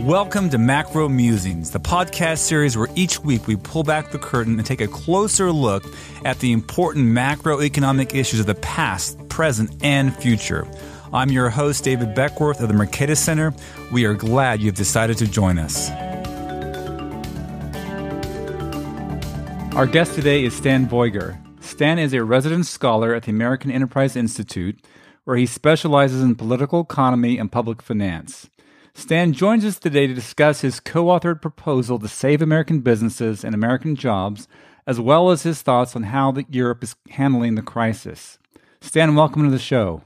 Welcome to Macro Musings, the podcast series where each week we pull back the curtain and take a closer look at the important macroeconomic issues of the past, present, and future. I'm your host, David Beckworth of the Mercatus Center. We are glad you've decided to join us. Our guest today is Stan Veuger. Stan is a resident scholar at the American Enterprise Institute, where he specializes in political economy and public finance. Stan joins us today to discuss his co authored proposal to save American businesses and American jobs, as well as his thoughts on how the, Europe is handling the crisis. Stan, welcome to the show.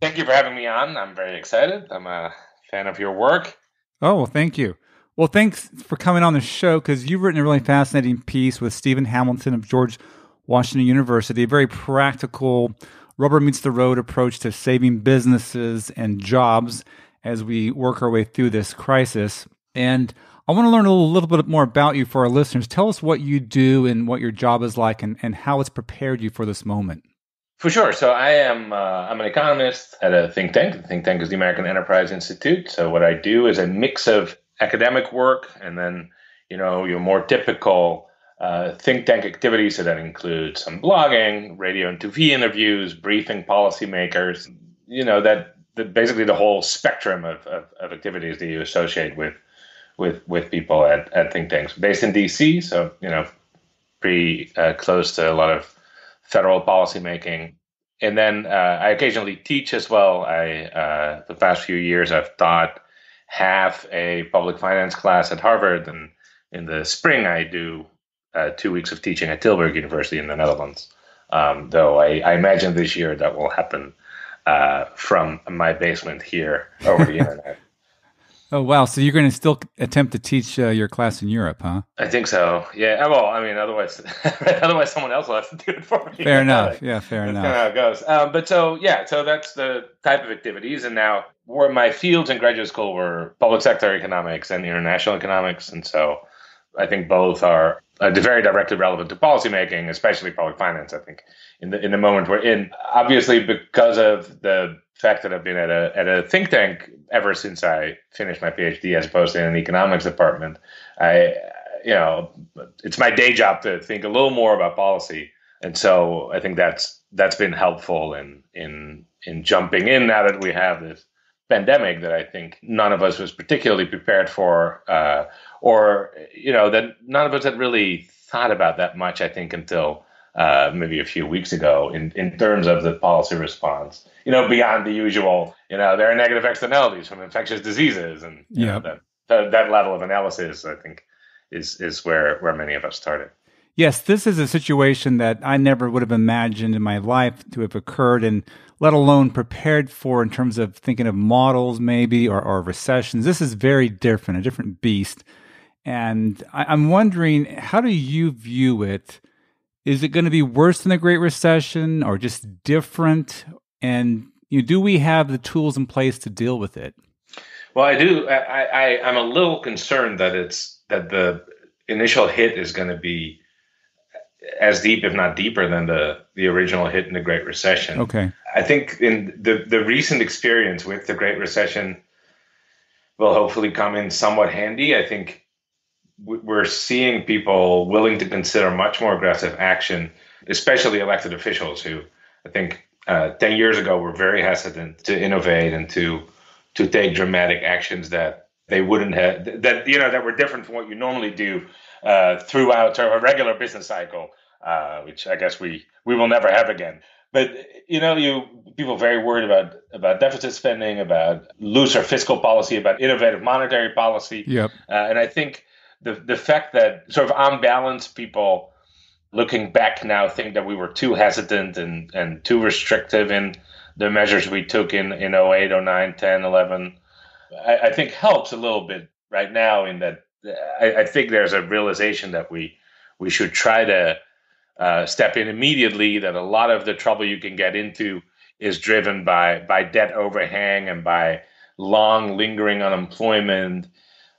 Thank you for having me on. I'm very excited. I'm a fan of your work. Oh, well, thank you. Well, thanks for coming on the show because you've written a really fascinating piece with Steven Hamilton of George Washington University, a very practical, rubber meets the road approach to saving businesses and jobs as we work our way through this crisis. And I want to learn a little, bit more about you for our listeners. Tell us what you do and what your job is like and, and how it's prepared you for this moment. For sure. So I am uh, I'm an economist at a think tank. The think tank is the American Enterprise Institute. So what I do is a mix of academic work and then you know your more typical uh, think tank activities. So that includes some blogging, radio and TV interviews, briefing policymakers. You know that the, basically the whole spectrum of, of, of, activities that you associate with with with people at, at think tanks based in DC. So you know, pretty uh, close to a lot of federal policymaking. And then uh, I occasionally teach as well. I uh, the past few years I've taught half a public finance class at Harvard, and in the spring I do uh, two weeks of teaching at Tilburg University in the Netherlands. Um, though I, I imagine this year that will happen uh, from my basement here over the internet. Oh wow! So you're going to still attempt to teach uh, your class in Europe, huh? I think so. Yeah. Well, I mean, otherwise, otherwise someone else will have to do it for me. Fair enough. Yeah, fair that's enough. Kind of how it goes. Um, but so yeah, so that's the type of activities. And now, where my fields in graduate school were public sector economics and international economics, and so I think both are uh, very directly relevant to policymaking, especially public finance. I think in the in the moment we're in, obviously because of the fact that I've been at a at a think tank ever since I finished my PhD, as opposed to in an economics department. I you know it's my day job to think a little more about policy, and so I think that's that's been helpful in in in jumping in now that we have this pandemic that I think none of us was particularly prepared for, uh, or you know that none of us had really thought about that much. I think until uh, maybe a few weeks ago, in in terms of the policy response. You know, beyond the usual, you know, there are negative externalities from infectious diseases, and yeah, that, that that level of analysis, I think, is is where where many of us started. Yes, this is a situation that I never would have imagined in my life to have occurred, and let alone prepared for in terms of thinking of models, maybe, or, or recessions. This is very different, a different beast. And I, am wondering, how do you view it? Is it going to be worse than the Great Recession, or just different? And you know, do we have the tools in place to deal with it? Well, I do. I, I I'm a little concerned that it's that the initial hit is going to be as deep, if not deeper, than the the original hit in the Great Recession. Okay. I think in the the recent experience with the Great Recession will hopefully come in somewhat handy. I think we're seeing people willing to consider much more aggressive action, especially elected officials who I think uh, 10 years ago were very hesitant to innovate and to to take dramatic actions that they wouldn't have that you know that were different from what you normally do uh, throughout a regular business cycle, uh, which I guess we we will never have again. But you know, you people very worried about about deficit spending, about looser fiscal policy, about innovative monetary policy. Yep. Uh, and I think the the fact that sort of on balance, people looking back now think that we were too hesitant and and too restrictive in the measures we took in in 08, 09, 10, 11. I, I think helps a little bit right now in that I, I, think there's a realization that we we should try to uh, step in immediately. That a lot of the trouble you can get into is driven by by debt overhang and by long lingering unemployment,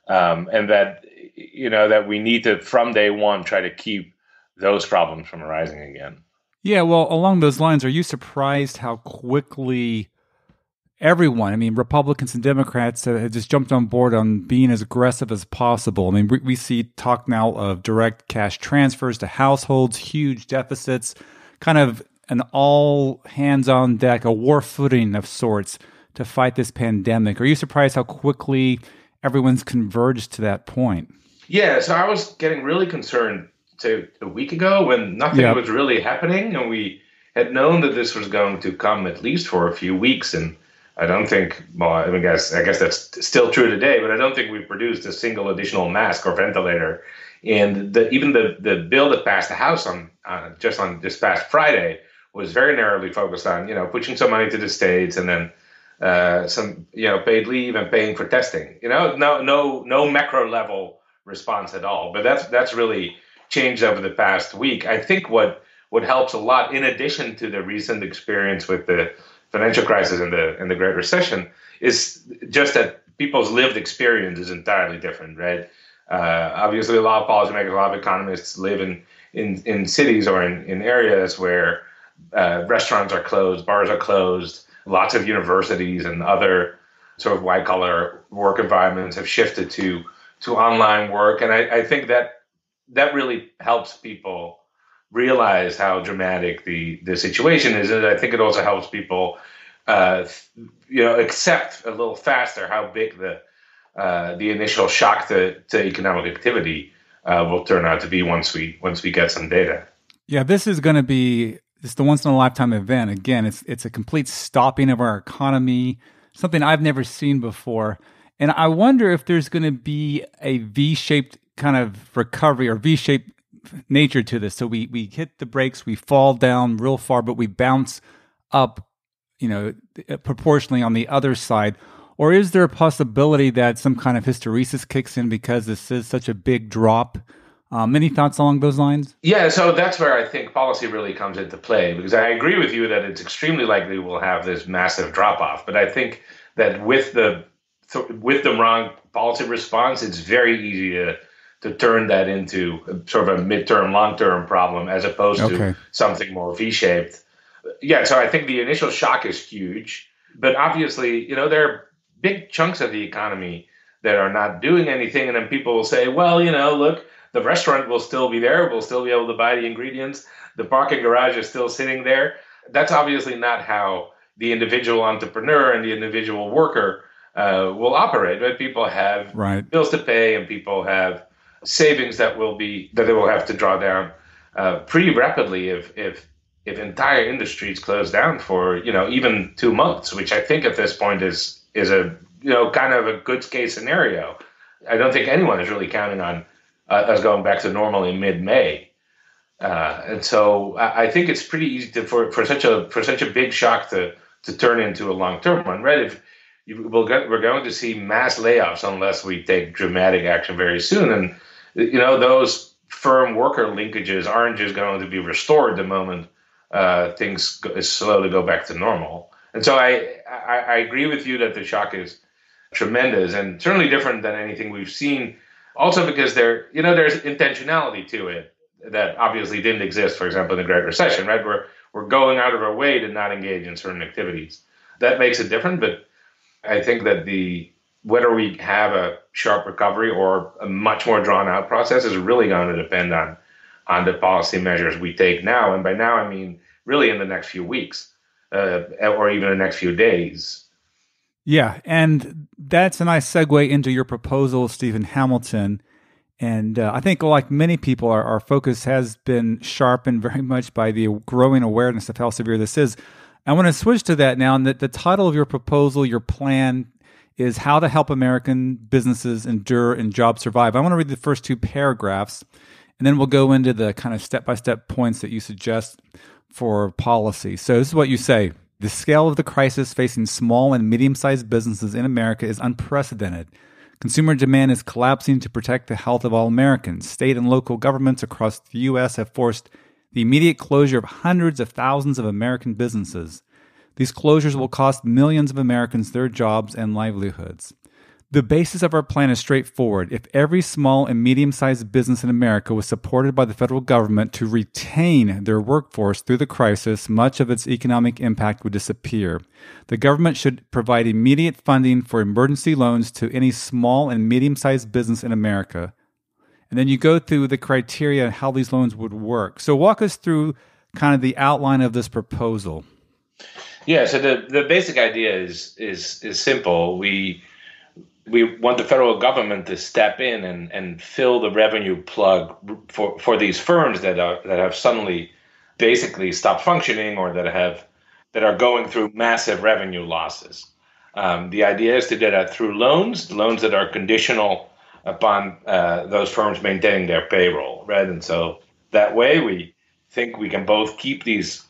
um, and that you know that we need to from day one try to keep those problems from arising again. Yeah, well, along those lines, are you surprised how quickly everyone. I mean, Republicans and Democrats have just jumped on board on being as aggressive as possible. I mean, we, we see talk now of direct cash transfers to households, huge deficits, kind of an all hands on deck, a war footing of sorts to fight this pandemic. Are you surprised how quickly everyone's converged to that point? Yeah, so I was getting really concerned to a week ago when nothing yep. was really happening and we had known that this was going to come at least for a few weeks and I don't think. Well, I guess I guess that's still true today, but I don't think we've produced a single additional mask or ventilator. And the, even the the bill that passed the House on uh, just on this past Friday was very narrowly focused on you know pushing some money to the states and then uh, some you know paid leave and paying for testing. You know, no no no macro level response at all. But that's that's really changed over the past week. I think what what helps a lot, in addition to the recent experience with the financial crisis and the and the Great Recession is just that people's lived experience is entirely different, right? Uh, obviously, a lot of policymakers, a lot of economists live in in, in cities or in, in areas where uh, restaurants are closed, bars are closed, lots of universities and other sort of white collar work environments have shifted to to online work, and I, I think that that really helps people realize how dramatic the the situation is, and I think it also helps people, uh, you know, accept a little faster how big the uh, the initial shock to, to economic activity uh, will turn out to be once we once we get some data. Yeah, this is going to be it's the once in a lifetime event. Again, it's it's a complete stopping of our economy, something I've never seen before. And I wonder if there's going to be a V-shaped kind of recovery or V-shaped nature to this. So we we hit the brakes, we fall down real far, but we bounce up, you know, proportionally on the other side. Or is there a possibility that some kind of hysteresis kicks in because this is such a big drop? Um, any thoughts along those lines? Yeah, so that's where I think policy really comes into play because I agree with you that it's extremely likely we'll have this massive drop off. But I think that with the with the wrong policy response, it's very easy to to turn that into sort of a midterm, long term problem as opposed okay. to something more V shaped. Yeah, so I think the initial shock is huge, but obviously, you know, there are big chunks of the economy that are not doing anything, and then people will say, well, you know, look, the restaurant will still be there, we'll still be able to buy the ingredients, the parking garage is still sitting there. That's obviously not how the individual entrepreneur and the individual worker uh, will operate. Right? People have right. bills to pay, and people have savings that will be that they will have to draw down uh, pretty rapidly if if if entire industries close down for you know even two months, which I think at this point is is a you know kind of a good case scenario. I don't think anyone is really counting on uh, us going back to normal in mid May. Uh, and so I, think it's pretty easy to, for, for such a for such a big shock to to turn into a long term one, right? If you, we'll get, we're going to see mass layoffs unless we take dramatic action very soon, and you know, those firm worker linkages aren't just going to be restored the moment uh, things go, slowly go back to normal. And so I, I, I agree with you that the shock is tremendous and certainly different than anything we've seen. Also because there, you know, there's intentionality to it that obviously didn't exist, for example, in the Great Recession, right? We're we're going out of our way to not engage in certain activities. That makes it different, but I think that the whether we have a sharp recovery or a much more drawn out process is really going to depend on on the policy measures we take now. And by now, I mean really in the next few weeks uh, or even the next few days. Yeah, and that's a nice segue into your proposal, Steven Hamilton. And uh, I think, like many people, our, our focus has been sharpened very much by the growing awareness of how severe this is. I want to switch to that now. And the title of your proposal, your plan, is How to Help American Businesses Endure and Jobs Survive. I want to read the first two paragraphs, and then we'll go into the kind of step by step points that you suggest for policy. So, this is what you say The scale of the crisis facing small and medium sized businesses in America is unprecedented. Consumer demand is collapsing to protect the health of all Americans. State and local governments across the U.S. have forced the immediate closure of hundreds of thousands of American businesses. These closures will cost millions of Americans their jobs and livelihoods. The basis of our plan is straightforward. If every small and medium sized business in America was supported by the federal government to retain their workforce through the crisis, much of its economic impact would disappear. The government should provide immediate funding for emergency loans to any small and medium sized business in America. And then you go through the criteria and how these loans would work. So, walk us through kind of the outline of this proposal. Yeah, so the, the basic idea is is is simple. We we want the federal government to step in and, and fill the revenue plug for, for these firms that are that have suddenly basically stopped functioning or that have that are going through massive revenue losses. Um, the idea is to do that through loans, loans that are conditional upon uh, those firms maintaining their payroll, right? And so that way we think we can both keep these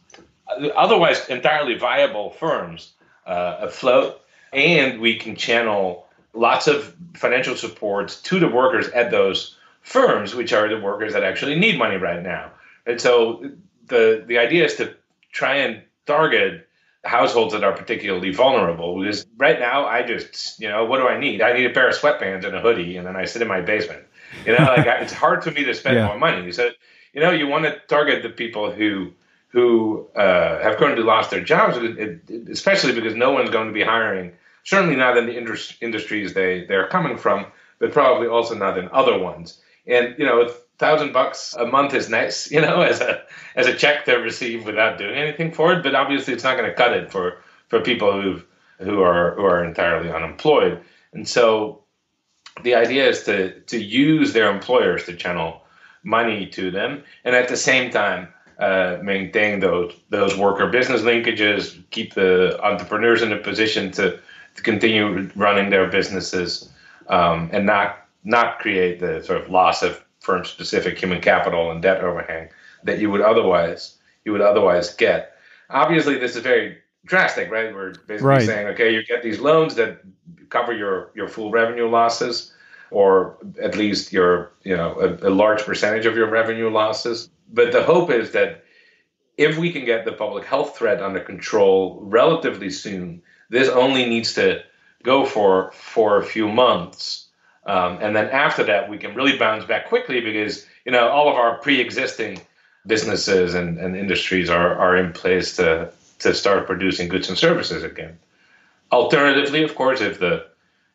otherwise entirely viable firms uh, afloat, and we can channel lots of financial support to the workers at those firms, which are the workers that actually need money right now. And so the the idea is to try and target households that are particularly vulnerable. Because right now, I just you know what do I need? I need a pair of sweatpants and a hoodie, and then I sit in my basement. You know, like it's hard for me to spend yeah. more money. So you know, you want to target the people who who uh, have currently lost their jobs, especially because no one's going to be hiring certainly not in the industries they they're coming from, but probably also not in other ones. And you know, a thousand bucks a month is nice, you know, as a as a check to receive without doing anything for it. But obviously, it's not going to cut it for for people who who are who are entirely unemployed. And so, the idea is to to use their employers to channel money to them, and at the same time. Uh, maintain those those worker business linkages, keep the entrepreneurs in a position to to continue running their businesses um, and not not create the sort of loss of firm specific human capital and debt overhang that you would otherwise you would otherwise get. Obviously, this is very drastic, right? We're basically right. saying, okay, you get these loans that cover your your full revenue losses, or at least your you know a, a large percentage of your revenue losses. But the hope is that if we can get the public health threat under control relatively soon, this only needs to go for for a few months, um, and then after that we can really bounce back quickly because you know all of our pre-existing businesses and, and industries are are in place to to start producing goods and services again. Alternatively, of course, if the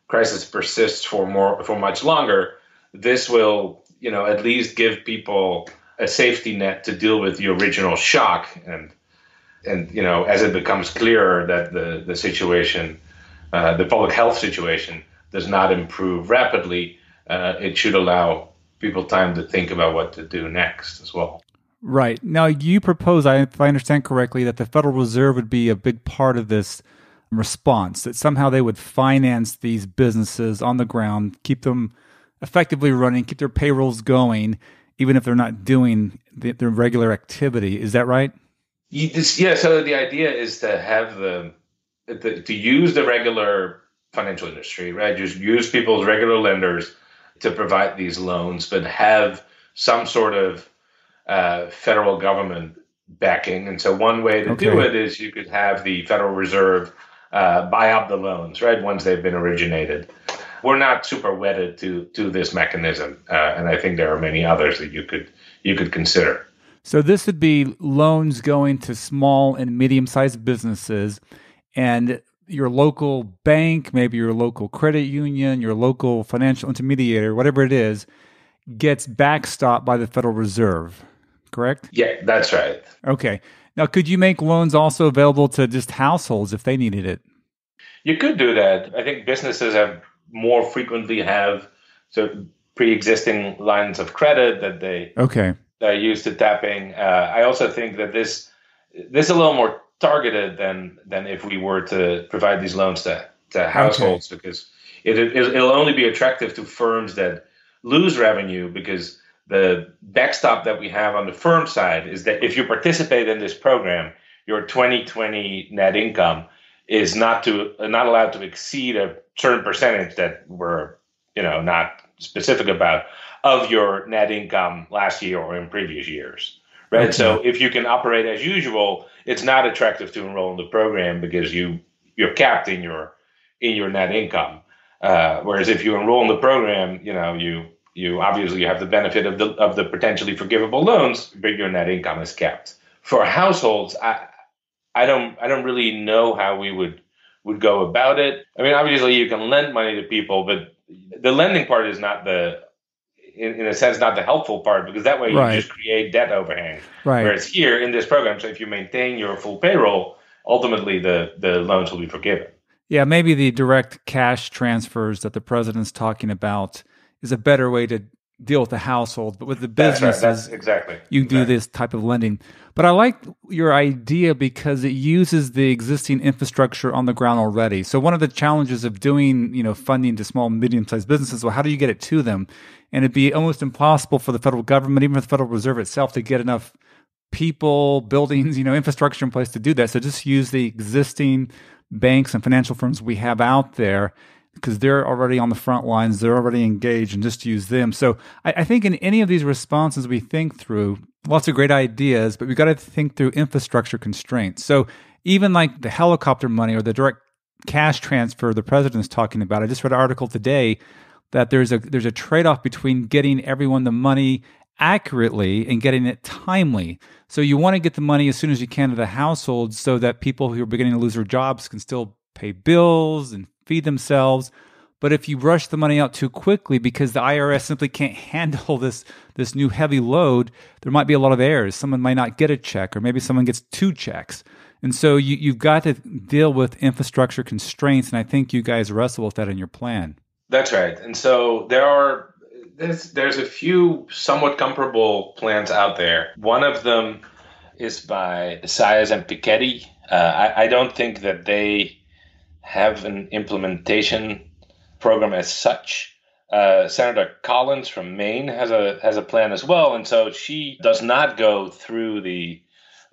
crisis persists for more for much longer, this will you know at least give people a safety net to deal with the original shock and and you know, as it becomes clearer that the the situation, uh, the public health situation, does not improve rapidly, uh, it should allow people time to think about what to do next as well. Right now, you propose, I if I understand correctly, that the Federal Reserve would be a big part of this response. That somehow they would finance these businesses on the ground, keep them effectively running, keep their payrolls going, even if they're not doing the, their regular activity. Is that right? Yeah. So the idea is to have the, the to use the regular financial industry, right? Just use people's regular lenders to provide these loans, but have some sort of uh, federal government backing. And so one way to okay. do it is you could have the Federal Reserve uh, buy up the loans, right? Once they've been originated. We're not super wedded to to this mechanism, uh, and I think there are many others that you could you could consider. So this would be loans going to small and medium-sized businesses and your local bank, maybe your local credit union, your local financial intermediary, whatever it is, gets backstopped by the Federal Reserve, correct? Yeah, that's right. Okay. Now, could you make loans also available to just households if they needed it? You could do that. I think businesses have more frequently have so pre-existing lines of credit that they okay uh, used to tapping. Uh, I also think that this this is a little more targeted than than if we were to provide these loans to, to households okay. because it, it it'll only be attractive to firms that lose revenue because the backstop that we have on the firm side is that if you participate in this program, your 2020 net income is not to not allowed to exceed a certain percentage that we're you know not specific about of your net income last year or in previous years. Right. Okay. So if you can operate as usual, it's not attractive to enroll in the program because you you're capped in your in your net income. Uh, whereas if you enroll in the program, you know you you obviously have the benefit of the of the potentially forgivable loans, but your net income is kept. For households, I I don't I don't really know how we would would go about it. I mean, obviously you can lend money to people, but the lending part is not the in, in a sense not the helpful part because that way you right. just create debt overhang. Right. Whereas here in this program, so if you maintain your full payroll, ultimately the the loans will be forgiven. Yeah, maybe the direct cash transfers that the president's talking about is a better way to deal with the household, but with the businesses, that's, right. that's exactly you do this type of lending. But I like your idea because it uses the existing infrastructure on the ground already. So one of the challenges of doing, you know, funding to small, medium-sized businesses, well, how do you get it to them? And it'd be almost impossible for the federal government, even for the Federal Reserve itself, to get enough people, buildings, you know, infrastructure in place to do that. So just use the existing banks and financial firms we have out there because they're already on the front lines, they're already engaged, and just use them. So I, I think in any of these responses we think through, lots of great ideas, but we've got to think through infrastructure constraints. So even like the helicopter money or the direct cash transfer the president is talking about, I just read an article today that there's a there's a trade-off between getting everyone the money accurately and getting it timely. So you want to get the money as soon as you can to the households so that people who are beginning to lose their jobs can still pay bills and feed themselves. But if you rush the money out too quickly because the IRS simply can't handle this this new heavy load, there might be a lot of errors. Someone might not get a check, or maybe someone gets two checks. And so you, you've got to deal with infrastructure constraints, and I think you guys wrestle with that in your plan. That's right. And so there are there's there's a few somewhat comparable plans out there. One of them is by Saez and Piketty. Uh, I, I don't think that they have an implementation program as such. Uh, Senator Collins from Maine has a has a plan as well, and so she does not go through the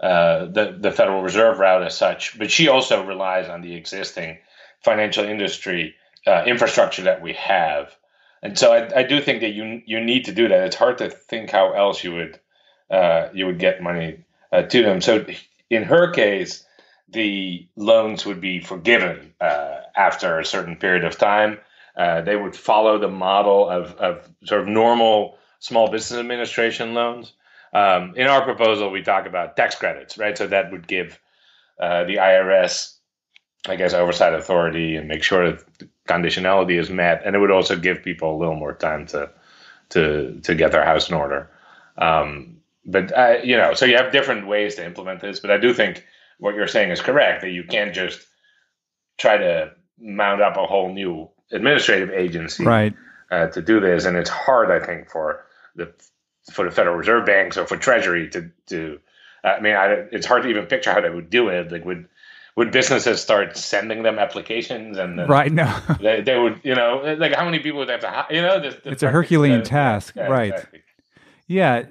uh, the the Federal Reserve route as such, but she also relies on the existing financial industry uh, infrastructure that we have. And so I, I, do think that you you need to do that. It's hard to think how else you would uh, you would get money uh, to them. So in her case, the loans would be forgiven uh, after a certain period of time. Uh, they would follow the model of, of sort of normal small business administration loans. Um, in our proposal, we talk about tax credits, right? So that would give uh, the IRS, I guess, oversight authority and make sure that conditionality is met, and it would also give people a little more time to to to get their house in order. Um, but uh, you know, so you have different ways to implement this. But I do think what you're saying is correct that you can't just try to mount up a whole new administrative agency right. uh, to do this, and it's hard, I think, for the for the Federal Reserve banks or for Treasury to to. I mean, I, it's hard to even picture how they would do it. Like, would would businesses start sending them applications and right now they, they would you know like how many people would have to you know this, this it's a herculean task yeah, right exactly. yeah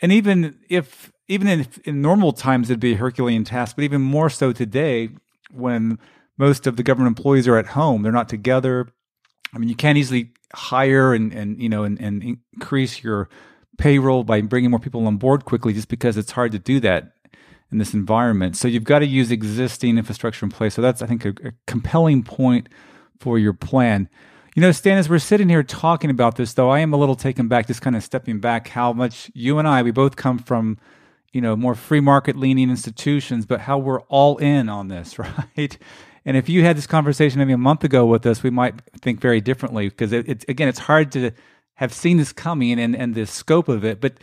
and even if even in, in normal times it'd be a herculean task but even more so today when most of the government employees are at home they're not together i mean you can't easily hire and and you know and, and increase your payroll by bringing more people on board quickly just because it's hard to do that in this environment. So you've got to use existing infrastructure in place. So that's, I think, a, a compelling point for your plan. You know, Stan, as we're sitting here talking about this, though, I am a little taken back, just kind of stepping back, how much you and I, we both come from, you know, more free market leaning institutions, but how we're all in on this, right? And if you had this conversation maybe a month ago with us, we might think very differently because it, again, it's hard to have seen this coming and, and the scope of it. But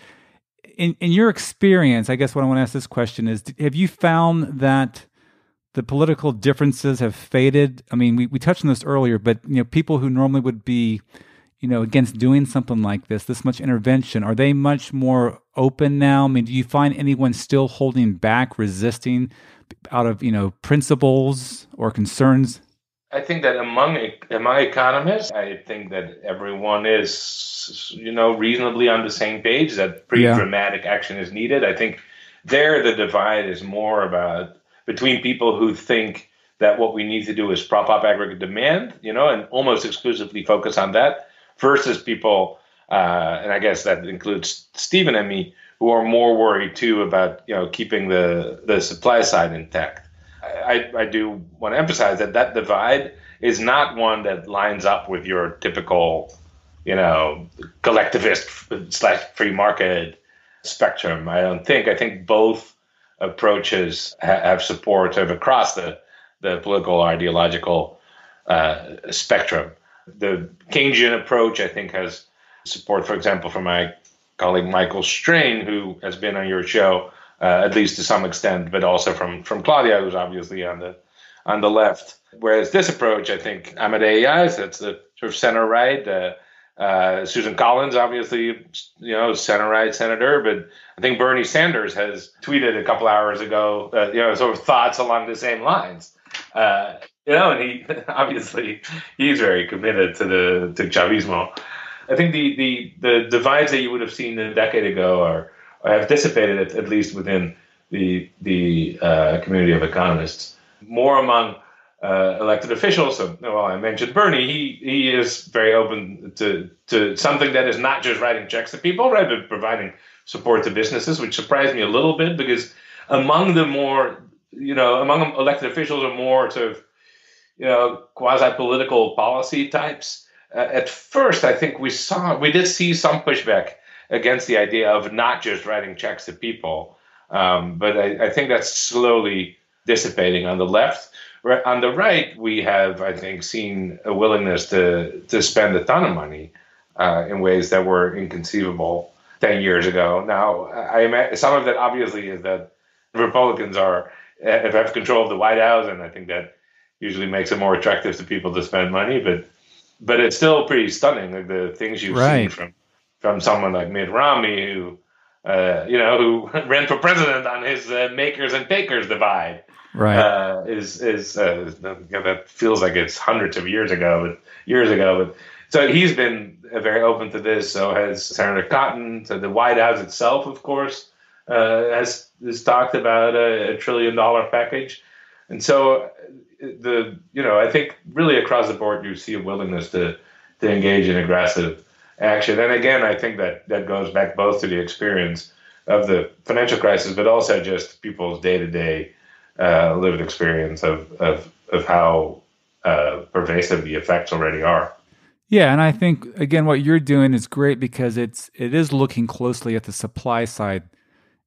in in your experience, I guess what I want to ask this question is: Have you found that the political differences have faded? I mean, we, we touched on this earlier, but you know, people who normally would be, you know, against doing something like this, this much intervention, are they much more open now? I mean, do you find anyone still holding back, resisting, out of you know principles or concerns? I think that among among economists, I think that everyone is, you know, reasonably on the same page that pretty yeah. dramatic action is needed. I think there the divide is more about between people who think that what we need to do is prop up aggregate demand, you know, and almost exclusively focus on that, versus people, uh, and I guess that includes Steven and me, who are more worried too about you know keeping the the supply side intact. I, I do want to emphasize that that divide is not one that lines up with your typical, you know, collectivist slash free market spectrum. I don't think. I think both approaches ha- have support sort of across the the political ideological uh, spectrum. The Keynesian approach, I think, has support, for example, from my colleague Michael Strain, who has been on your show uh, at least to some extent, but also from from Claudia, who's obviously on the on the left. Whereas this approach, I think Amadei Ayes, that's the sort of center right. Uh, uh, Susan Collins, obviously, you know, center right senator, but I think Bernie Sanders has tweeted a couple hours ago, uh, you know, sort of thoughts along the same lines. Uh, you know, and he obviously he's very committed to the to Chavismo. I think the the the divides that you would have seen a decade ago are have dissipated at, at least within the the uh, community of economists. More among uh, elected officials. So, well, I mentioned Bernie. He he is very open to to something that is not just writing checks to people, right, but providing support to businesses, which surprised me a little bit because among the more you know among elected officials are more sort of you know quasi political policy types. Uh, at first, I think we saw we did see some pushback against the idea of not just writing checks to people. Um, but I, I, think that's slowly dissipating on the left. On the right, we have, I think, seen a willingness to to spend a ton of money uh, in ways that were inconceivable ten years ago. Now, I some of that obviously is that Republicans are have control of the White House, and I think that usually makes it more attractive to people to spend money. But but it's still pretty stunning, like the things you've right. seen from from someone like Mitt Romney, who uh, you know who ran for president on his uh, makers and takers divide. Right. Uh, is is uh, that feels like it's hundreds of years ago, but years ago. But so he's been very open to this. So has Senator Cotton. So the White House itself, of course, uh, has has talked about a, a trillion dollar package. And so uh, the you know I think really across the board you see a willingness to to engage in aggressive action. And again, I think that that goes back both to the experience of the financial crisis, but also just people's day to day lived experience of of of how uh, pervasive the effects already are. Yeah, and I think again, what you're doing is great because it's it is looking closely at the supply side,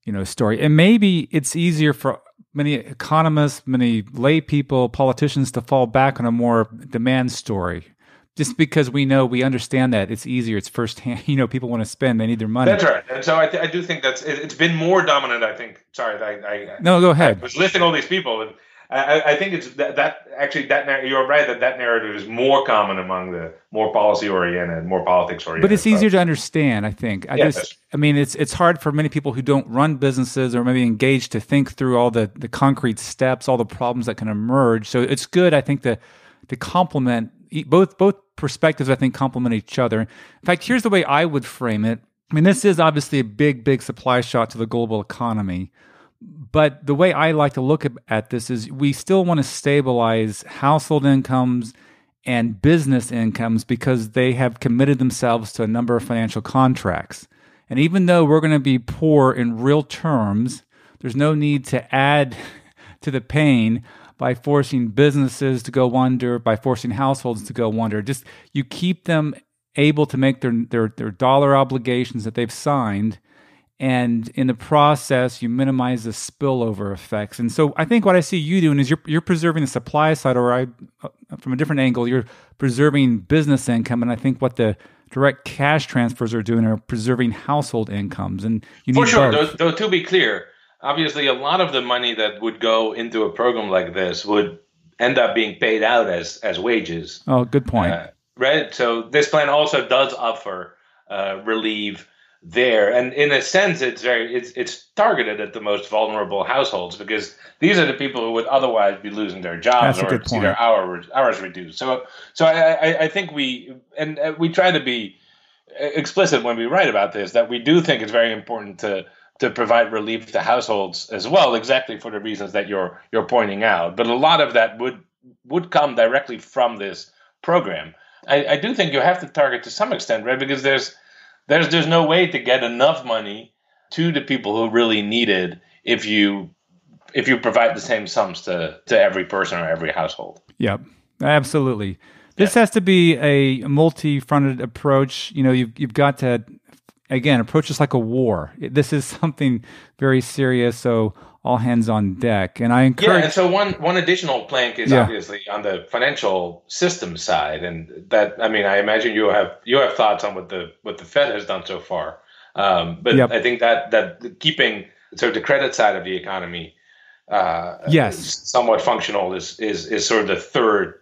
you know, story, and maybe it's easier for many economists, many lay people, politicians to fall back on a more demand story. Just because we know we understand that it's easier it's firsthand. You know people want to spend they need their money. That's right. And so i, th- I do think that's it, has been more dominant i think. Sorry I, I, no go ahead. I was listing all these people and I, I think it's that, that actually that you're right that that narrative is more common among the more policy oriented, more politics oriented. But it's easier to understand. I think. I just. I mean, it's it's hard for many people who don't run businesses or maybe engage to think through all the the concrete steps, all the problems that can emerge. So it's good, I think, to to complement both both perspectives I think complement each other. In fact, here's the way I would frame it. I mean, this is obviously a big, big supply shock to the global economy. But the way I like to look at this is we still want to stabilize household incomes and business incomes because they have committed themselves to a number of financial contracts. And even though we're going to be poor in real terms, there's no need to add to the pain by forcing businesses to go under, by forcing households to go under. Just you keep them able to make their their, their dollar obligations that they've signed and in the process you minimize the spillover effects and so i think what i see you doing is you're, you're preserving the supply side or I, uh, from a different angle you're preserving business income and i think what the direct cash transfers are doing are preserving household incomes and you need for sure though, though to be clear obviously a lot of the money that would go into a program like this would end up being paid out as as wages. Oh, good point. Uh, right. So this plan also does offer uh, relief there, and in a sense, it's very it's it's targeted at the most vulnerable households because these are the people who would otherwise be losing their jobs or see their hours hours reduced. So so I, I, I think we and uh, we try to be explicit when we write about this that we do think it's very important to to provide relief to households as well, exactly for the reasons that you're you're pointing out. But a lot of that would would come directly from this program. I, I do think you have to target to some extent, right? Because there's there's there's no way to get enough money to the people who really need it if you if you provide the same sums to to every person or every household. Yep. Absolutely. This has to be a multi-fronted approach. You know, you've you've got to again approach this like a war. This is something very serious. So all hands on deck. And I encourage. Yeah, and so one one additional plank is yeah. obviously on the financial system side, and that I mean, I imagine you have you have thoughts on what the what the Fed has done so far. Um, but yep. I think that that keeping sort of the credit side of the economy, uh, yes, somewhat functional is is is sort of the third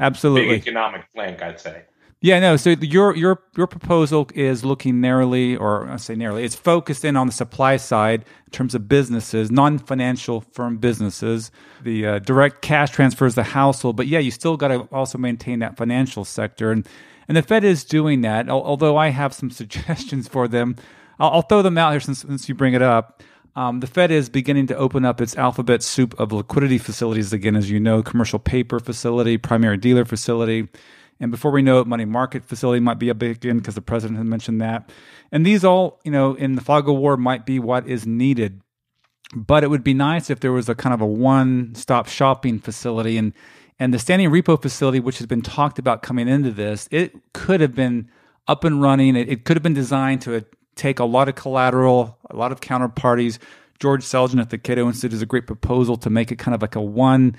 absolutely economic plank, I'd say. Yeah, no. So your your your proposal is looking narrowly, or I say narrowly, it's focused in on the supply side in terms of businesses, non-financial firm businesses, the uh, direct cash transfers, the household. But yeah, you still got to also maintain that financial sector, and and the Fed is doing that. Although I have some suggestions for them, I'll, I'll throw them out here since since you bring it up. Um, the Fed is beginning to open up its alphabet soup of liquidity facilities again, as you know, commercial paper facility, primary dealer facility and before we know it, money market facility might be a big in because the president had mentioned that. And these all, you know, in the fog of war might be what is needed. But it would be nice if there was a kind of a one-stop shopping facility and and the standing repo facility, which has been talked about coming into this, it could have been up and running. It, it could have been designed to uh, take a lot of collateral, a lot of counterparties. George Selgin at the Cato Institute is a great proposal to make it kind of like a one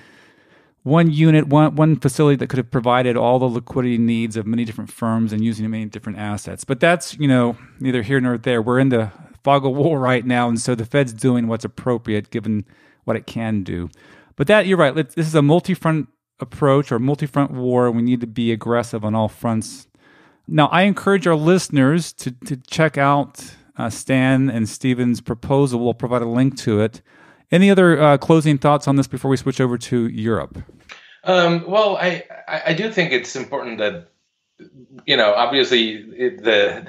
one unit, one one facility that could have provided all the liquidity needs of many different firms and using many different assets. But that's you know neither here nor there. We're in the fog of war right now, and so the Fed's doing what's appropriate given what it can do. But that you're right. This is a multi-front approach or multi-front war. We need to be aggressive on all fronts. Now, I encourage our listeners to to check out uh, Stan and Steven's proposal. We'll provide a link to it. Any other uh, closing thoughts on this before we switch over to Europe? Um, well, I, I do think it's important that you know obviously it, the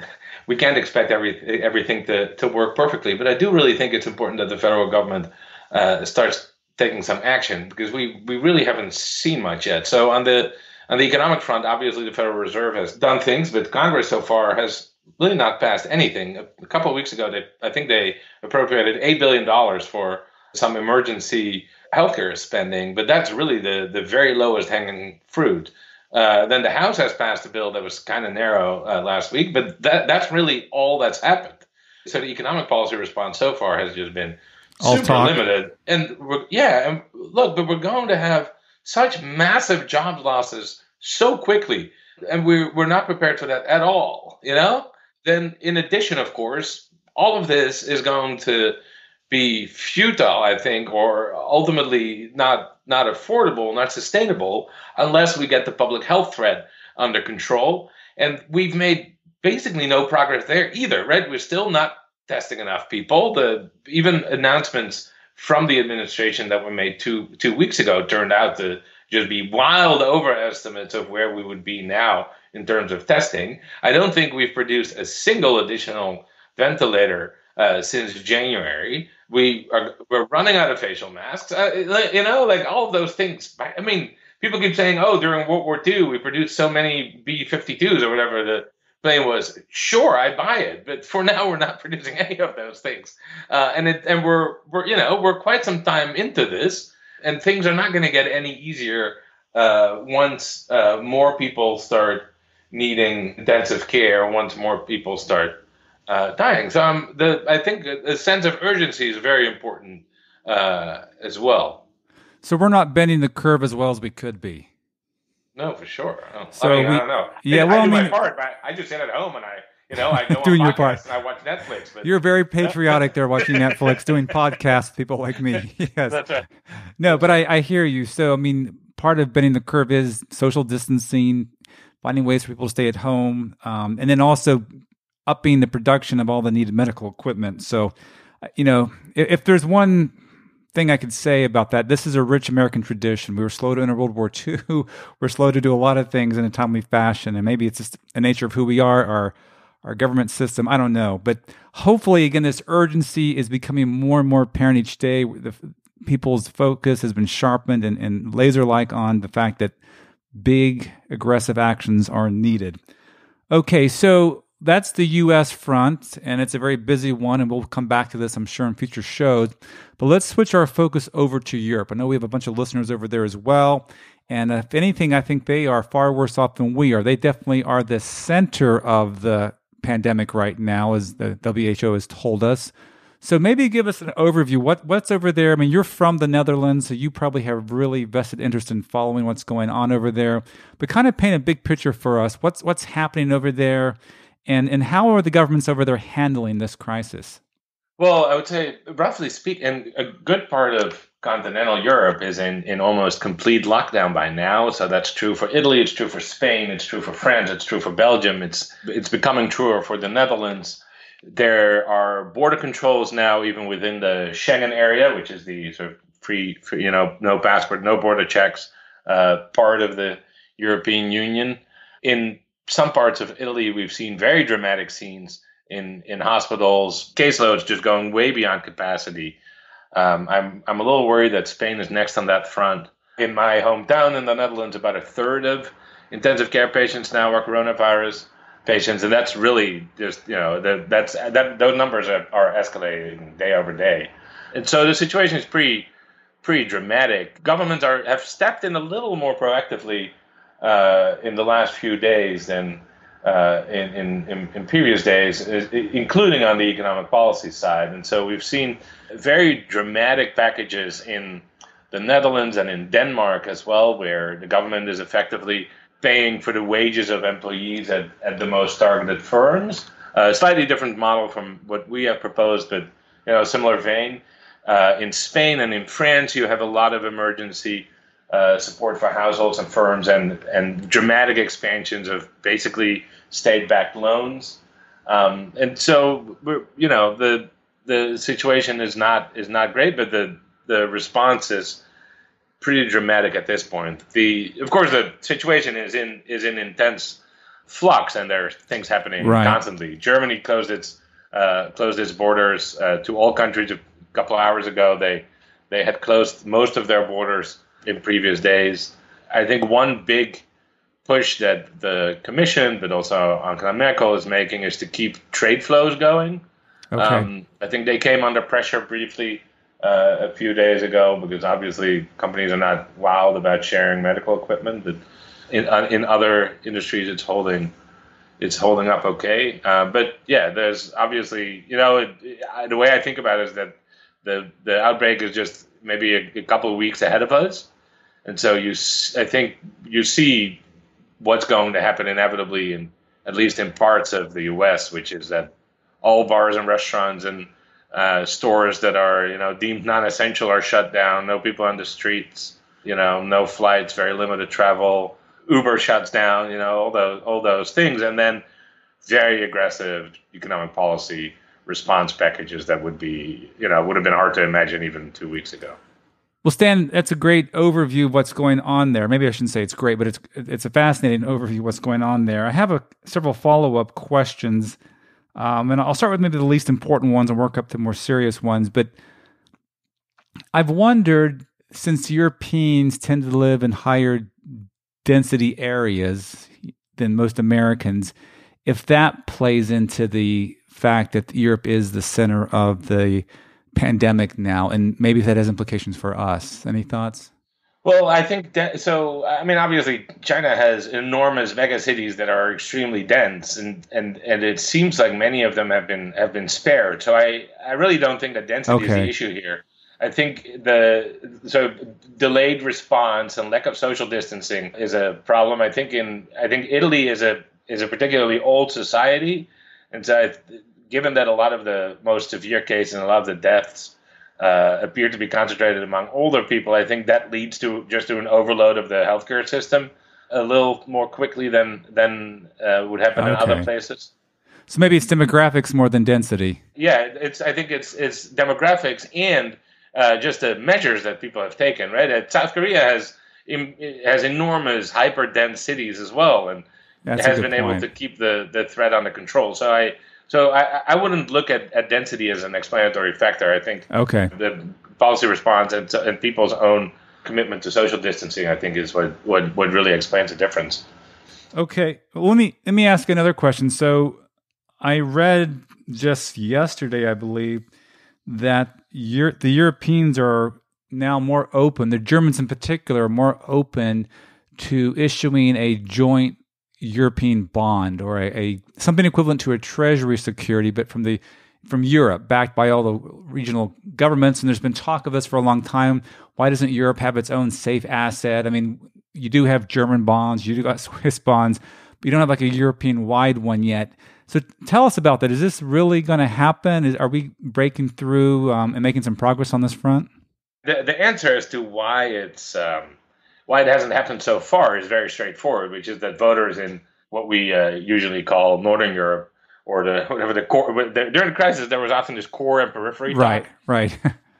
we can't expect every everything to, to work perfectly, but I do really think it's important that the federal government uh, starts taking some action because we we really haven't seen much yet. So on the on the economic front, obviously the Federal Reserve has done things, but Congress so far has really not passed anything. A couple of weeks ago, they I think they appropriated eight billion dollars for some emergency healthcare spending, but that's really the, the very lowest hanging fruit. Uh, then the House has passed a bill that was kind of narrow uh, last week, but that that's really all that's happened. So the economic policy response so far has just been all super talk. limited. And yeah, and look, but we're going to have such massive job losses so quickly, and we're we're not prepared for that at all. You know. Then, in addition, of course, all of this is going to be futile, I think, or ultimately not not affordable, not sustainable, unless we get the public health threat under control. And we've made basically no progress there either, right? We're still not testing enough people. The even announcements from the administration that were made two two weeks ago turned out to just be wild overestimates of where we would be now in terms of testing. I don't think we've produced a single additional ventilator uh, since January. We are we're running out of facial masks. Uh, you know, like all of those things. I mean, people keep saying, "Oh, during World War II, we produced so many B-52s or whatever the plane was." Sure, I buy it, but for now, we're not producing any of those things, uh, and it and we're we're you know we're quite some time into this, and things are not going to get any easier uh, once uh, more people start needing intensive care. Once more people start uh, dying. So um, the, I think a sense of urgency is very important uh, as well. So we're not bending the curve as well as we could be. No, for sure. So I, mean, we, I don't know. Yeah, I, well, I do I mean, my part. I, I just sit at home and I, you know, I go doing your part. And I watch Netflix. But, You're very patriotic there, watching Netflix, doing podcasts. People like me. Yes, that's right. No, but I, I hear you. So I mean, part of bending the curve is social distancing, finding ways for people to stay at home, um, and then also upping the production of all the needed medical equipment. So, you know, if, if there's one thing I could say about that, this is a rich American tradition. We were slow to enter World War II. we're slow to do a lot of things in a timely fashion, and maybe it's just the nature of who we are, our our government system. I don't know, but hopefully, again, this urgency is becoming more and more apparent each day. The people's focus has been sharpened and, and laser like on the fact that big aggressive actions are needed. Okay, so that's the US front, and it's a very busy one, and we'll come back to this, I'm sure, in future shows. But let's switch our focus over to Europe. I know we have a bunch of listeners over there as well. And if anything, I think they are far worse off than we are. They definitely are the center of the pandemic right now, as the WHO has told us. So maybe give us an overview. What what's over there? I mean, you're from the Netherlands, so you probably have really vested interest in following what's going on over there. But kind of paint a big picture for us. What's what's happening over there, and and how are the governments over there handling this crisis? Well, I would say, roughly speak, and a good part of continental Europe is in, in almost complete lockdown by now. So that's true for Italy, it's true for Spain, it's true for France, it's true for Belgium, it's it's becoming truer for the Netherlands. There are border controls now, even within the Schengen area, which is the sort of free, free you know, no passport, no border checks uh, part of the European Union. In some parts of Italy, we've seen very dramatic scenes in in hospitals, caseloads just going way beyond capacity. Um, I'm I'm a little worried that Spain is next on that front. In my hometown in the Netherlands, about a third of intensive care patients now are coronavirus patients, and that's really just you know the, that's that those numbers are, are escalating day over day, and so the situation is pretty pretty dramatic. Governments are have stepped in a little more proactively uh, in the last few days than uh, in, in, in, previous days, including on the economic policy side. And so we've seen very dramatic packages in the Netherlands and in Denmark as well, where the government is effectively paying for the wages of employees at, at the most targeted firms. A uh, slightly different model from what we have proposed, but you know, similar vein. Uh, in Spain and in France, you have a lot of emergency uh, support for households and firms and, and dramatic expansions of basically state-backed loans. Um, and so, you know, the the situation is not is not great, but the the response is pretty dramatic at this point. The of course the situation is in is in intense flux, and there are things happening right. constantly. Germany closed its uh, closed its borders uh, to all countries a couple of hours ago. They they had closed most of their borders in previous days. I think one big push that the Commission, but also Angela Merkel is making, is to keep trade flows going. Okay. Um, I think they came under pressure briefly uh, a few days ago because obviously companies are not wild about sharing medical equipment, but in uh, in other industries, it's holding it's holding up okay. Uh, but yeah, there's obviously you know it, the way I think about it is that the the outbreak is just maybe a, a couple of weeks ahead of us, and so you I think you see what's going to happen inevitably in at least in parts of the U.S., which is that all bars and restaurants and uh, stores that are you know deemed non-essential are shut down. No people on the streets. You know, no flights, very limited travel. Uber shuts down. You know, all those all those things, and then very aggressive economic policy response packages that would be, you know, would have been hard to imagine even two weeks ago. Well, Stan, that's a great overview of what's going on there. Maybe I shouldn't say it's great, but it's it's a fascinating overview of what's going on there. I have a, several follow up questions, um, and I'll start with maybe the least important ones and work up to more serious ones. But I've wondered since Europeans tend to live in higher density areas than most Americans, if that plays into the fact that Europe is the center of the pandemic now, and maybe that has implications for us. Any thoughts? Well, I think that, so. I mean, obviously, China has enormous mega cities that are extremely dense, and, and, and it seems like many of them have been have been spared. So I, I really don't think that density okay. is the issue here. I think the so delayed response and lack of social distancing is a problem. I think in I think Italy is a is a particularly old society, and so I, given that a lot of the most severe cases and a lot of the deaths uh, appear to be concentrated among older people, I think that leads to just to an overload of the healthcare system a little more quickly than than uh, would happen okay. in other places. So maybe it's demographics more than density. Yeah, it's. I think it's it's demographics and uh, just the measures that people have taken. Right, uh, South Korea has has enormous hyper dense cities as well, and That's has been point. able to keep the the threat under control. So I so I, I wouldn't look at, at density as an explanatory factor. I think okay. the policy response and, and people's own commitment to social distancing, I think, is what, what, what really explains the difference. Okay. Well, let me let me ask another question. So I read just yesterday, I believe, that Euro- the Europeans are now more open, the Germans in particular, are more open to issuing a joint European bond or a, a, something equivalent to a treasury security, but from the from Europe, backed by all the regional governments. And there's been talk of this for a long time. Why doesn't Europe have its own safe asset? I mean, you do have German bonds, you do got Swiss bonds, but you don't have like a European wide one yet. So tell us about that. Is this really going to happen? Is, are we breaking through um, and making some progress on this front? The, the answer as to why it's um, why it hasn't happened so far is very straightforward, which is that voters in what we uh, usually call Northern Europe or the whatever the core during the crisis there was often this core and periphery. Right, talk. right.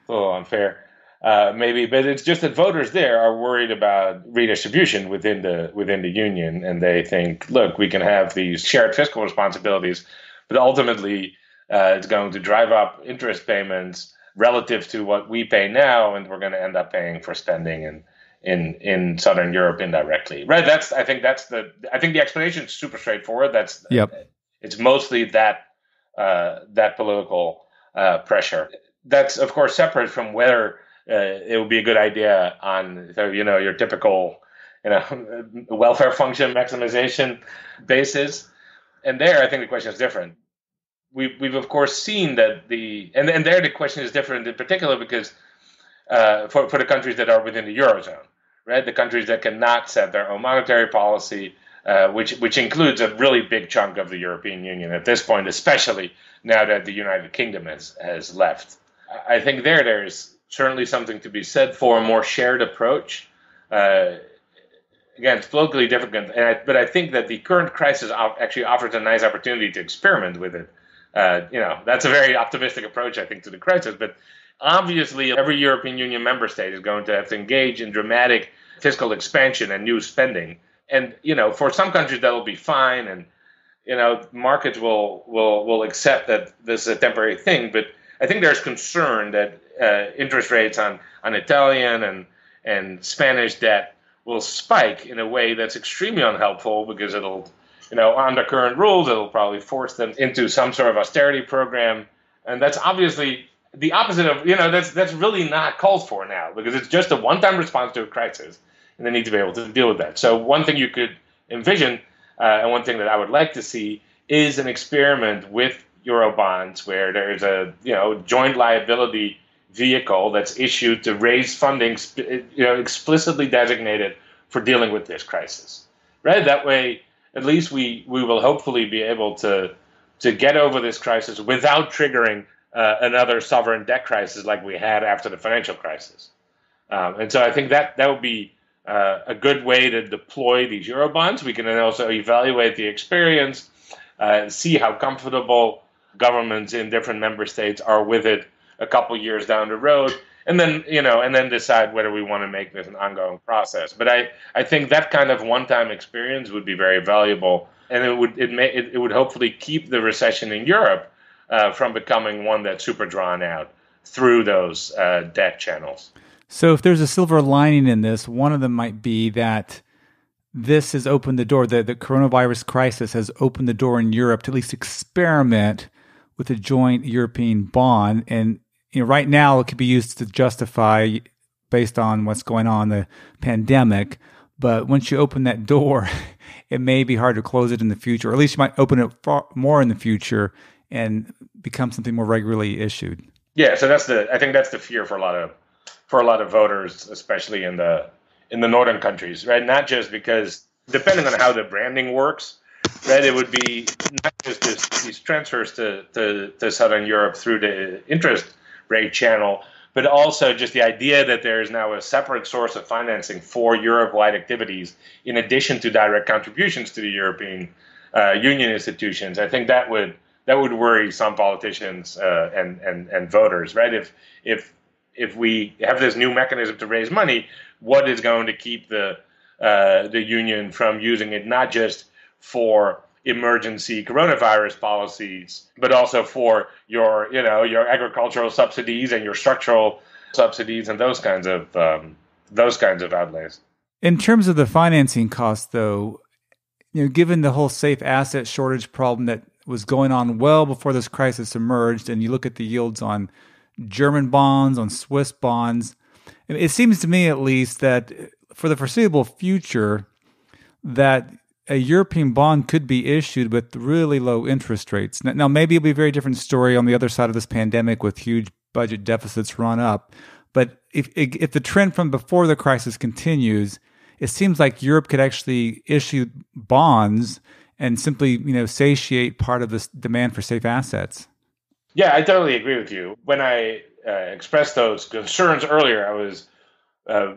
oh, unfair. Uh, maybe, but it's just that voters there are worried about redistribution within the within the union, and they think, look, we can have these shared fiscal responsibilities, but ultimately uh, it's going to drive up interest payments relative to what we pay now, and we're going to end up paying for spending in in in Southern Europe indirectly. Right? That's I think that's the I think the explanation is super straightforward. That's yep. It's mostly that uh, that political uh, pressure. That's of course separate from whether uh, it would be a good idea on you know your typical you know welfare function maximization basis. And there, I think the question is different. We, we've of course seen that the and, and there the question is different in particular because uh, for, for the countries that are within the eurozone, right? The countries that cannot set their own monetary policy, uh, which which includes a really big chunk of the European Union at this point, especially now that the United Kingdom has has left. I think there there's certainly something to be said for a more shared approach. Uh, again, it's politically difficult, I, but I think that the current crisis actually offers a nice opportunity to experiment with it. Uh, you know, that's a very optimistic approach, I think, to the crisis. But obviously, every European Union member state is going to have to engage in dramatic fiscal expansion and new spending. And you know, for some countries that'll be fine, and you know, markets will will will accept that this is a temporary thing. But I think there's concern that uh, interest rates on, on Italian and, and Spanish debt will spike in a way that's extremely unhelpful because it'll, you know, under current rules, it'll probably force them into some sort of austerity program. And that's obviously the opposite of, you know, that's, that's really not called for now because it's just a one time response to a crisis and they need to be able to deal with that. So, one thing you could envision, uh, and one thing that I would like to see, is an experiment with Eurobonds where there's a, you know, joint liability vehicle that's issued to raise funding, you know, explicitly designated for dealing with this crisis. Right. That way, at least we we will hopefully be able to to get over this crisis without triggering uh, another sovereign debt crisis like we had after the financial crisis. Um, and so I think that that would be uh, a good way to deploy these eurobonds. We can then also evaluate the experience, uh, see how comfortable governments in different member states are with it a couple years down the road and then you know and then decide whether we want to make this an ongoing process but i i think that kind of one time experience would be very valuable and it would it may it, it would hopefully keep the recession in europe uh, from becoming one that's super drawn out through those uh, debt channels so if there's a silver lining in this one of them might be that this has opened the door the, the coronavirus crisis has opened the door in europe to at least experiment with a joint european bond and you know, right now it could be used to justify based on what's going on the pandemic. But once you open that door, it may be hard to close it in the future, or at least you might open it far more in the future and become something more regularly issued. Yeah, so that's the I think that's the fear for a lot of for a lot of voters, especially in the in the northern countries, right? Not just because depending on how the branding works, right, it would be not just this, these transfers to, to, to southern Europe through the interest rate channel, but also just the idea that there is now a separate source of financing for Europe-wide activities in addition to direct contributions to the European uh, Union institutions. I think that would that would worry some politicians uh, and and and voters, right? If if if we have this new mechanism to raise money, what is going to keep the uh, the union from using it not just for emergency coronavirus policies, but also for your, you know, your agricultural subsidies and your structural subsidies and those kinds of um, those kinds of outlays. In terms of the financing cost, though, you know, given the whole safe asset shortage problem that was going on well before this crisis emerged, and you look at the yields on German bonds, on Swiss bonds, It seems to me, at least, that for the foreseeable future, that a European bond could be issued with really low interest rates. Now, maybe it'll be a very different story on the other side of this pandemic with huge budget deficits run up. But if if the trend from before the crisis continues, it seems like Europe could actually issue bonds and simply, you know, satiate part of this demand for safe assets. Yeah, I totally agree with you. When I uh, expressed those concerns earlier, I was uh,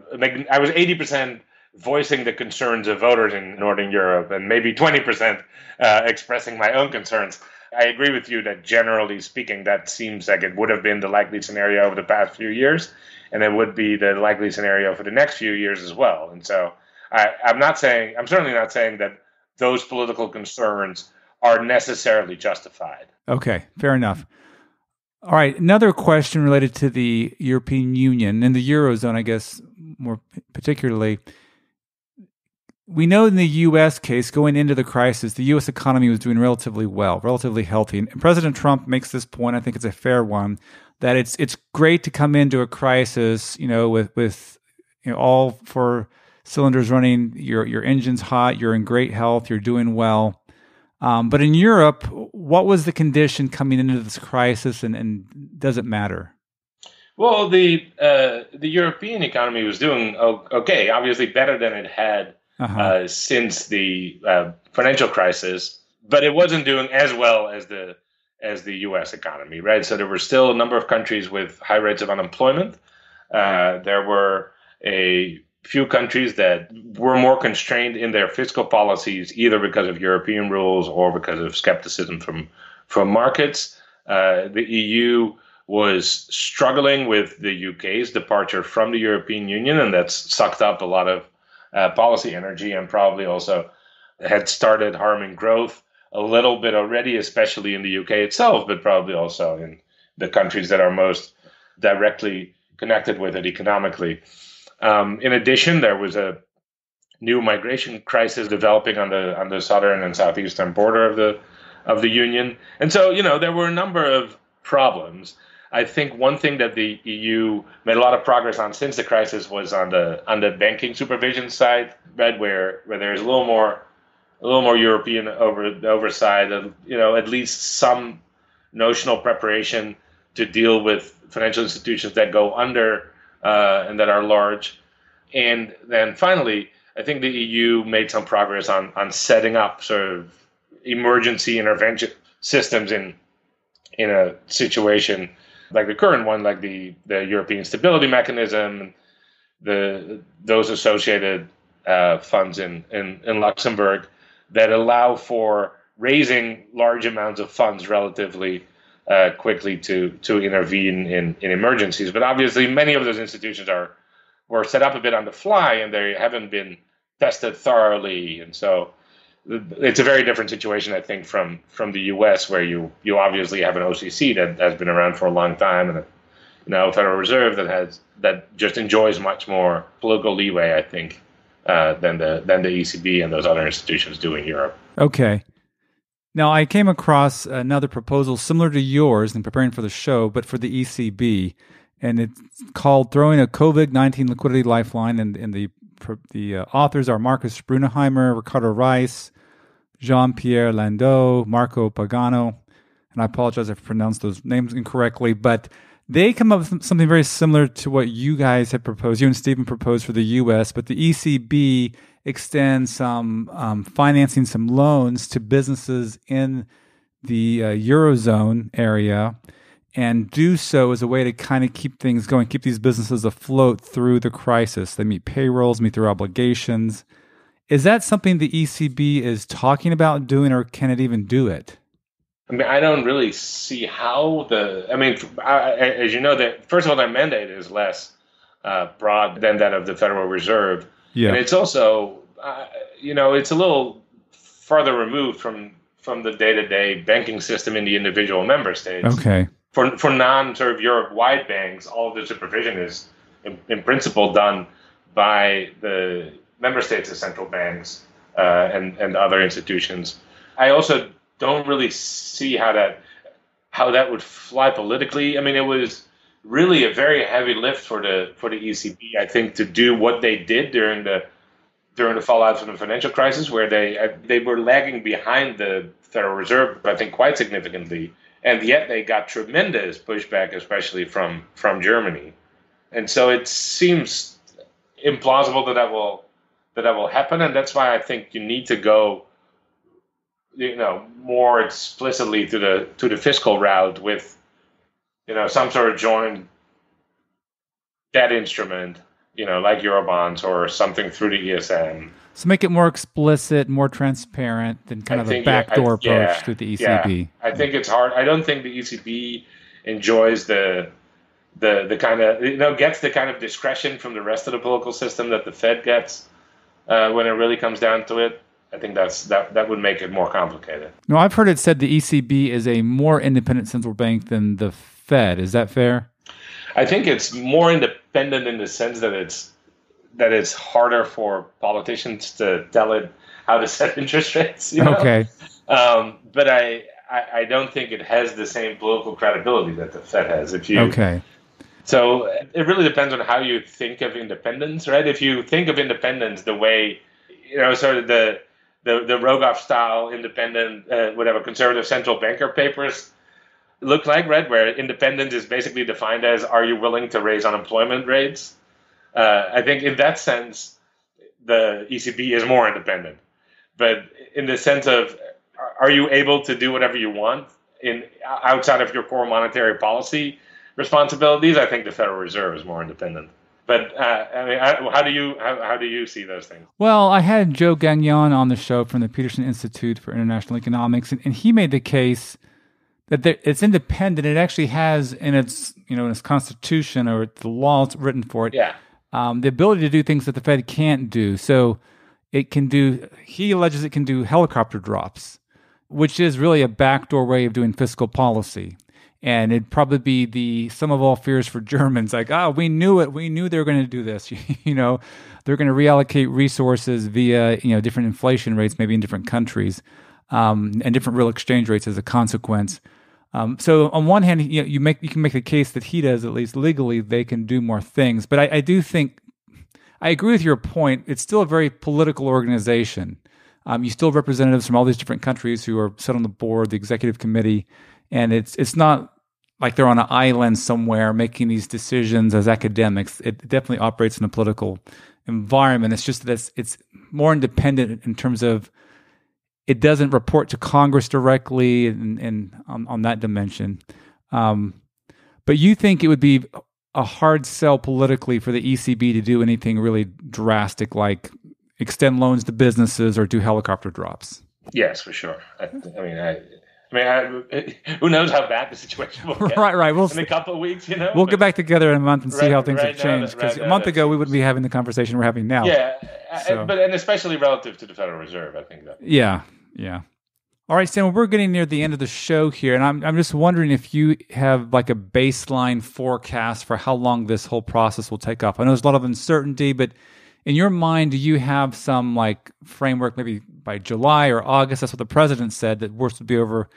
I was eighty percent voicing the concerns of voters in Northern Europe and maybe twenty percent uh, expressing my own concerns. I agree with you that generally speaking, that seems like it would have been the likely scenario over the past few years, and it would be the likely scenario for the next few years as well. And so, I, I'm not saying, I'm certainly not saying that those political concerns are necessarily justified. Okay, fair enough. All right, another question related to the European Union and the Eurozone, I guess, more particularly. We know in the U.S. case, going into the crisis, the U.S. economy was doing relatively well, relatively healthy. And President Trump makes this point. I think it's a fair one that it's it's great to come into a crisis, you know, with with you know, all four cylinders running, your your engine's hot, you're in great health, you're doing well. Um, but in Europe, what was the condition coming into this crisis, and, and does it matter? Well, the uh, the European economy was doing okay, obviously better than it had uh-huh. uh, since the uh, financial crisis, but it wasn't doing as well as the as the U.S. economy, right? So there were still a number of countries with high rates of unemployment. Uh, there were a few countries that were more constrained in their fiscal policies, either because of European rules or because of skepticism from from markets. Uh, the EU was struggling with the UK's departure from the European Union, and that's sucked up a lot of uh, policy energy and probably also had started harming growth a little bit already, especially in the UK itself, but probably also in the countries that are most directly connected with it economically. Um, in addition, there was a new migration crisis developing on the on the southern and southeastern border of the of the union, and so you know there were a number of problems. I think one thing that the EU made a lot of progress on since the crisis was on the on the banking supervision side, right, where where there's a little more a little more European over oversight, and you know at least some notional preparation to deal with financial institutions that go under uh, and that are large. And then finally, I think the EU made some progress on on setting up sort of emergency intervention systems in in a situation like the current one, like the the European Stability Mechanism, the those associated uh, funds in, in in Luxembourg that allow for raising large amounts of funds relatively uh, quickly to to intervene in, in emergencies. But obviously, many of those institutions are were set up a bit on the fly, and they haven't been tested thoroughly. And so, it's a very different situation, I think, from from the U.S., where you you obviously have an OCC that has been around for a long time, and a, you know Federal Reserve that has that just enjoys much more political leeway, I think, uh, than the than the ECB and those other institutions do in Europe. Okay. Now, I came across another proposal similar to yours in preparing for the show, but for the ECB, and it's called "Throwing a COVID nineteen Liquidity Lifeline." And, and the the uh, authors are Markus Brunnermeier, Ricardo Reis, Jean Pierre Landau, Marco Pagano, and I apologize if I pronounced those names incorrectly, but they come up with something very similar to what you guys have proposed. You and Steven proposed for the U.S., but the ECB extend some um, financing, some loans to businesses in the uh, Eurozone area and do so as a way to kind of keep things going, keep these businesses afloat through the crisis. They meet payrolls, meet their obligations. Is that something the ECB is talking about doing, or can it even do it? I mean, I don't really see how the. I mean, I, as you know, that first of all, their mandate is less uh, broad than that of the Federal Reserve. Yeah. And it's also, uh, you know, it's a little farther removed from from the day to day banking system in the individual member states. Okay. For for non sort of Europe wide banks, all the supervision is in, in, principle done by the member states' of central banks uh, and and other institutions. I also don't really see how that how that would fly politically. I mean, it was really a very heavy lift for the for the ECB. I think to do what they did during the during the fallout from the financial crisis, where they uh, they were lagging behind the Federal Reserve, I think quite significantly, and yet they got tremendous pushback, especially from from Germany, and so it seems implausible that that will that that will happen, and that's why I think you need to go, you know, more explicitly to the to the fiscal route with, you know, some sort of joint debt instrument, you know, like Eurobonds or something through the ESM. So make it more explicit, more transparent than kind I of a backdoor yeah, approach yeah, through the ECB. Yeah. I think it's hard. I don't think the ECB enjoys the the the kind of you know gets the kind of discretion from the rest of the political system that the Fed gets uh, when it really comes down to it. I think that's that that would make it more complicated. No, I've heard it said the ECB is a more independent central bank than the Fed. Is that fair? I think it's more independent in the sense that it's that it's harder for politicians to tell it how to set interest rates. You know? Okay. Um, but I, I, I don't think it has the same political credibility that the Fed has. If you okay. So it really depends on how you think of independence, right? If you think of independence the way, you know, sort of the the, the Rogoff style independent, uh, whatever conservative central banker papers look like, right? Where independence is basically defined as are you willing to raise unemployment rates? Uh, I think in that sense, the ECB is more independent. But in the sense of are you able to do whatever you want in outside of your core monetary policy? responsibilities, I think the Federal Reserve is more independent. But uh, I mean, how do you how, how, do you see those things? Well, I had Joe Gagnon on the show from the Peterson Institute for International Economics, and, and he made the case that there, it's independent. It actually has in its you know in its constitution or the law it's written for it, yeah. um, the ability to do things that the Fed can't do. So it can do. He alleges it can do helicopter drops, which is really a backdoor way of doing fiscal policy and it'd probably be the sum of all fears for Germans. Like, ah, oh, we knew it. We knew they were going to do this. you know, they're going to reallocate resources via you know different inflation rates, maybe in different countries, um, and different real exchange rates as a consequence. Um, so on one hand, you, know, you make you can make the case that he does at least legally they can do more things. But I, I do think I agree with your point. It's still a very political organization. Um, you still have representatives from all these different countries who are set on the board, the executive committee and it's it's not like they're on an island somewhere making these decisions as academics. It definitely operates in a political environment. It's just that it's, it's more independent in terms of it doesn't report to Congress directly and, and on, on that dimension. Um, but you think it would be a hard sell politically for the ECB to do anything really drastic like extend loans to businesses or do helicopter drops? Yes, for sure. I, I mean, I, I mean, I, who knows how bad the situation will get? Right, right. We'll in a couple of weeks, you know. We'll but, get back together in a month and see right, how things right have changed. Because right a month ago, we wouldn't be having the conversation we're having now. Yeah, so. but and especially relative to the Federal Reserve, I think that. Yeah, yeah. All right. Well, we're getting near the end of the show here, and I'm I'm just wondering if you have like a baseline forecast for how long this whole process will take off. I know there's a lot of uncertainty, but in your mind, do you have some like framework, maybe by July or August? That's what the president said that worst would be over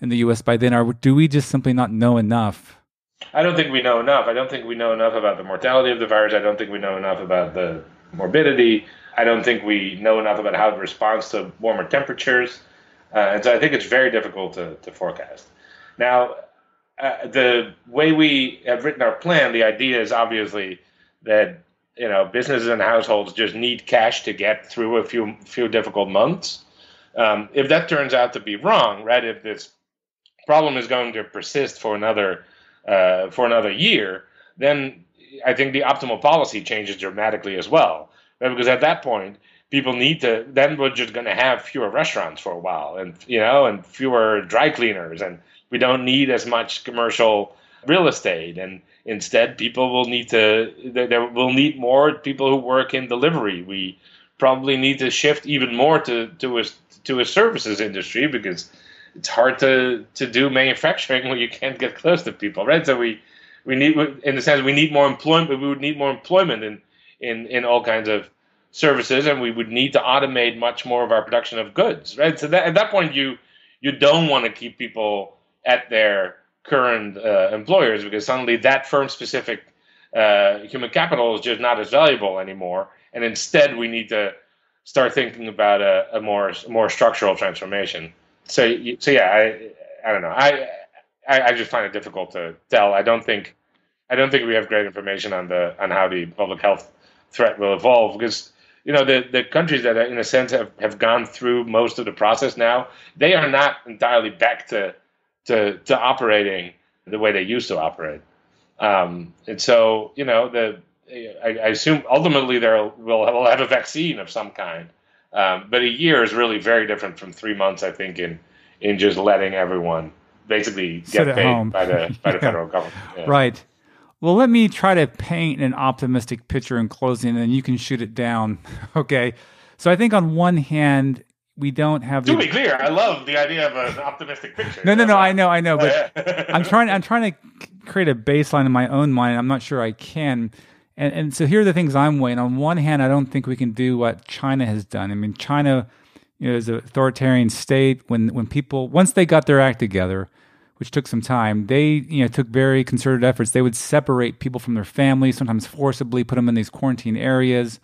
in the U.S. by then. Or do we just simply not know enough? I don't think we know enough. I don't think we know enough about the mortality of the virus. I don't think we know enough about the morbidity. I don't think we know enough about how it responds to warmer temperatures. Uh, and so I think it's very difficult to, to forecast. Now, uh, the way we have written our plan, the idea is obviously that you know businesses and households just need cash to get through a few few difficult months. Um, if that turns out to be wrong, right? If this problem is going to persist for another uh, for another year, then I think the optimal policy changes dramatically as well. Right? Because at that point, people need to. Then we're just going to have fewer restaurants for a while, and you know, and fewer dry cleaners, and we don't need as much commercial real estate and Instead, people will need to there will need more people who work in delivery. We probably need to shift even more to to a to a services industry because it's hard to to do manufacturing when you can't get close to people, right? So we we need in the sense we need more employment. We would need more employment in in in all kinds of services, and we would need to automate much more of our production of goods, right? So that, at that point, you you don't want to keep people at their current uh, employers because suddenly that firm specific uh, human capital is just not as valuable anymore. And instead, we need to start thinking about a, a more more structural transformation. So, so yeah, I I don't know. I, I I just find it difficult to tell. I don't think I don't think we have great information on the on how the public health threat will evolve because you know the the countries that in a sense have, have gone through most of the process now they are not entirely back to to to operating the way they used to operate. Um, and so you know the I, I assume ultimately there will will have a vaccine of some kind. Um, but a year is really very different from three months I think in in just letting everyone basically get paid home. by the by the federal government. Yeah. right well, let me try to paint an optimistic picture in closing, and then you can shoot it down. okay. So I think on one hand, we don't have. To the... be clear, I love the idea of an optimistic picture. No, no, no. I know, I know, but oh, I'm trying. I'm trying to create a baseline in my own mind. I'm not sure I can. And and so here are the things I'm weighing. On one hand, I don't think we can do what China has done. I mean, China, you know, is an authoritarian state. When when people once they got their act together, which took some time. They, you know, took very concerted efforts. They would separate people from their families, sometimes forcibly put them in these quarantine areas.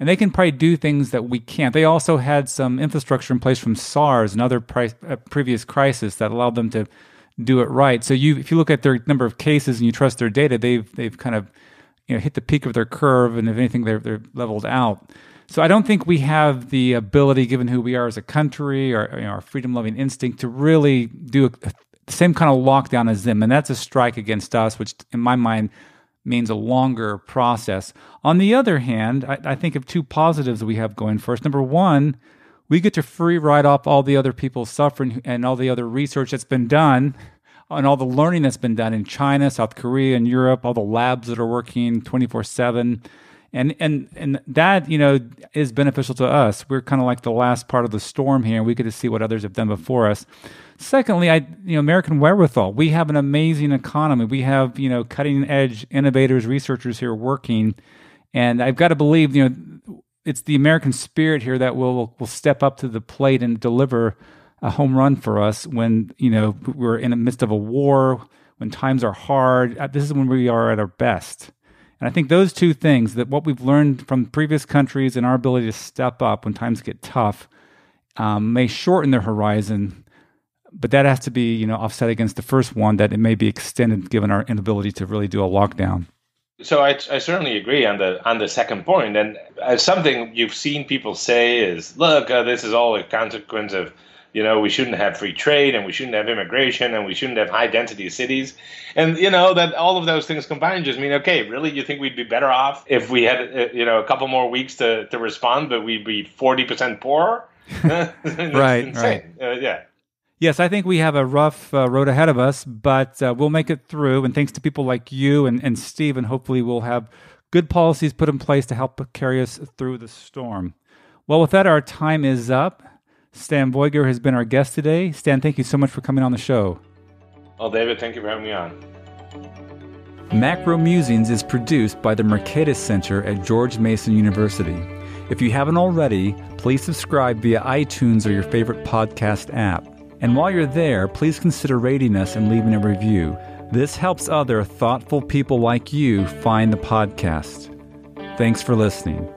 And they can probably do things that we can't. They also had some infrastructure in place from SARS and other pri- uh, previous crises that allowed them to do it right. So you, if you look at their number of cases and you trust their data, they've they've kind of you know hit the peak of their curve, and if anything, they're they're leveled out. So I don't think we have the ability, given who we are as a country, or you know, our freedom-loving instinct, to really do a, the same kind of lockdown as them, and that's a strike against us, which in my mind means a longer process. On the other hand, I, I think of two positives we have going for us. Number one, we get to free write off all the other people suffering and all the other research that's been done and all the learning that's been done in China, South Korea, and Europe, all the labs that are working 24 7. And, and and that you know is beneficial to us. We're kind of like the last part of the storm here. We get to see what others have done before us. Secondly, I you know American wherewithal. We have an amazing economy. We have you know cutting edge innovators, researchers here working, and I've got to believe you know it's the American spirit here that will will step up to the plate and deliver a home run for us when you know we're in the midst of a war, when times are hard. Uh, this is when we are at our best. And I think those two things, that what we've learned from previous countries and our ability to step up when times get tough, um, may shorten their horizon but that has to be you know offset against the first one that it may be extended given our inability to really do a lockdown. So I, I certainly agree on the on the second point, and uh, something you've seen people say is, look, uh, this is all a consequence of you know we shouldn't have free trade and we shouldn't have immigration and we shouldn't have high density cities. And you know that all of those things combined just mean okay really you think we'd be better off if we had uh, you know a couple more weeks to, to respond but we'd be 40% poorer? Right right. Uh, yeah Yes, I think we have a rough uh, road ahead of us, but uh, we'll make it through. And thanks to people like you and, and Steve, and hopefully we'll have good policies put in place to help carry us through the storm. Well, with that, our time is up. Stan Veuger has been our guest today. Stan, thank you so much for coming on the show. Well, David, thank you for having me on. Macro Musings is produced by the Mercatus Center at George Mason University. If you haven't already, please subscribe via iTunes or your favorite podcast app. And while you're there, please consider rating us and leaving a review. This helps other thoughtful people like you find the podcast. Thanks for listening.